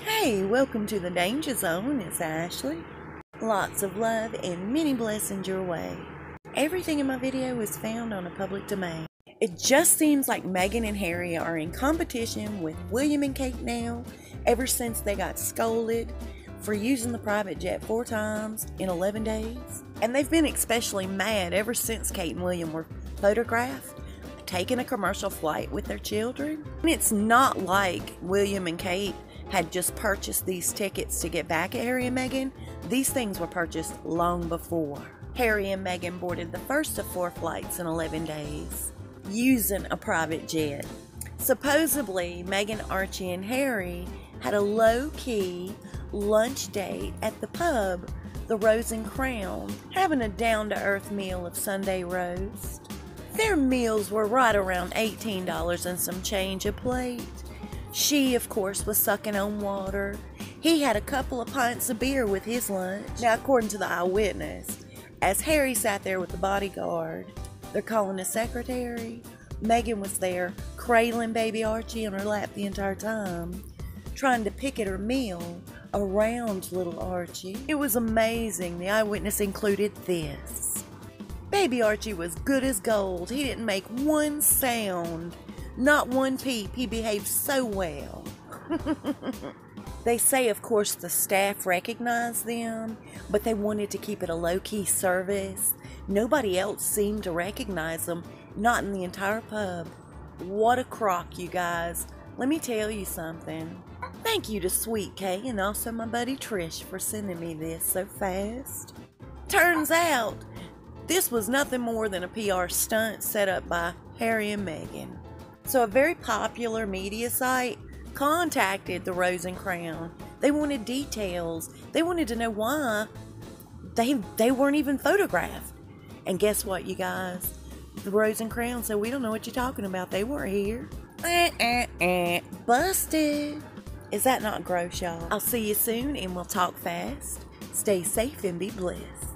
Hey, welcome to the Danger Zone. It's Ashli. Lots of love and many blessings your way. Everything in my video is found on a public domain. It just seems like Meghan and Harry are in competition with William and Kate now, ever since they got scolded for using the private jet four times in 11 days. And they've been especially mad ever since Kate and William were photographed taking a commercial flight with their children. And it's not like William and Kate had just purchased these tickets to get back at Harry and Meghan. These things were purchased long before. Harry and Meghan boarded the first of four flights in 11 days using a private jet. Supposedly, Meghan, Archie, and Harry had a low key lunch date at the pub, the Rose and Crown, having a down to earth meal of Sunday roast. Their meals were right around $18 and some change a plate. She, of course, was sucking on water. He had a couple of pints of beer with his lunch. Now, according to the eyewitness, as Harry sat there with the bodyguard, they're calling a secretary, Meghan was there, cradling baby Archie on her lap the entire time, trying to pick at her meal around little Archie. It was amazing. The eyewitness included this. Baby Archie was good as gold. He didn't make one sound, not one peep. He behaved so well. they say, of course, the staff recognized them, but they wanted to keep it a low key service. Nobody else seemed to recognize them, not in the entire pub. What a crock, you guys. Let me tell you something. Thank you to Sweet Kay and also my buddy Trish for sending me this so fast. Turns out, this was nothing more than a PR stunt set up by Harry and Meghan. So, a very popular media site contacted the Rose and Crown. They wanted details. They wanted to know why they they weren't even photographed. And guess what, you guys? The Rose and Crown said, "We don't know what you're talking about. They weren't here." Eh, eh, eh. Busted. Is that not gross, y'all? I'll see you soon, and we'll talk fast. Stay safe and be blessed.